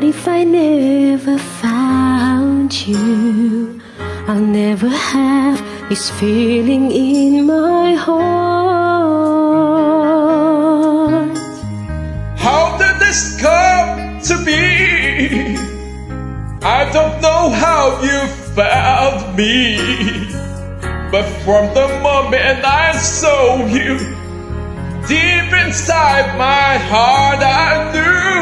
never found you, I'll never have this feeling in my heart. How did this come to be? I don't know how you found me, but from the moment I saw you, deep inside my heart I knew,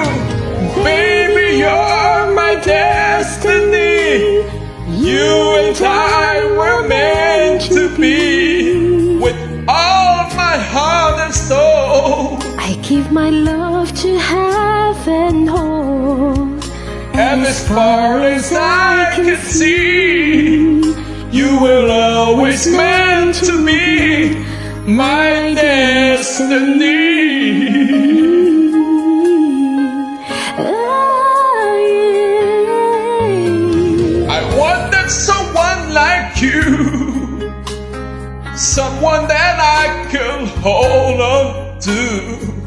my love to heaven, hold. And as far as I can see, you will always meant to be my destiny. Oh, yeah. I wanted someone like you, someone that I could hold on to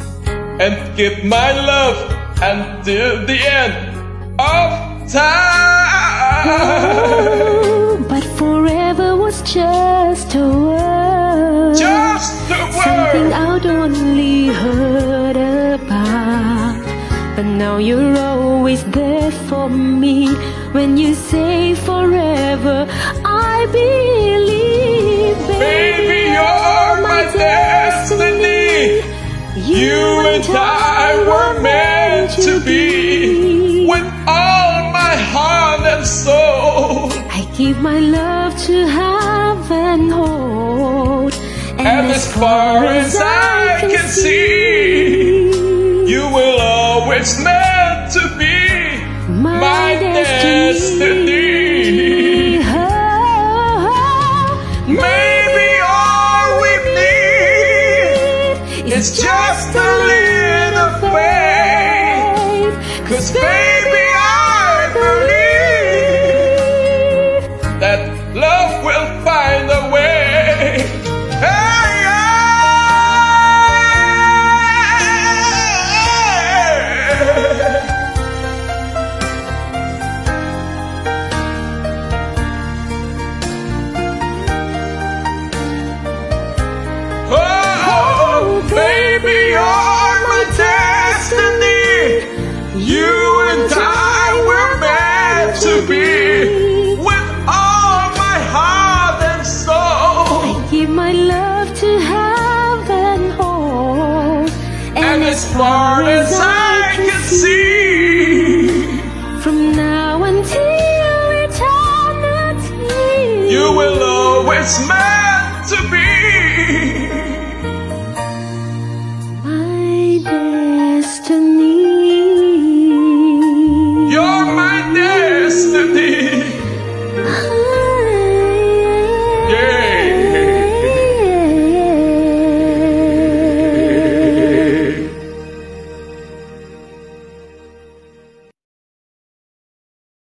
and give my love until the end of time. Oh, but forever was just a word. Just the Something. I'd only heard about. But now you're always there for me. When you say forever, I believe, Baby, you're my destiny. You and I were meant to be with all my heart and soul. I give my love to have and hold. And as far as I can see, you will always meant to be my destiny. Baby, far as I can see, from now until eternity, you will always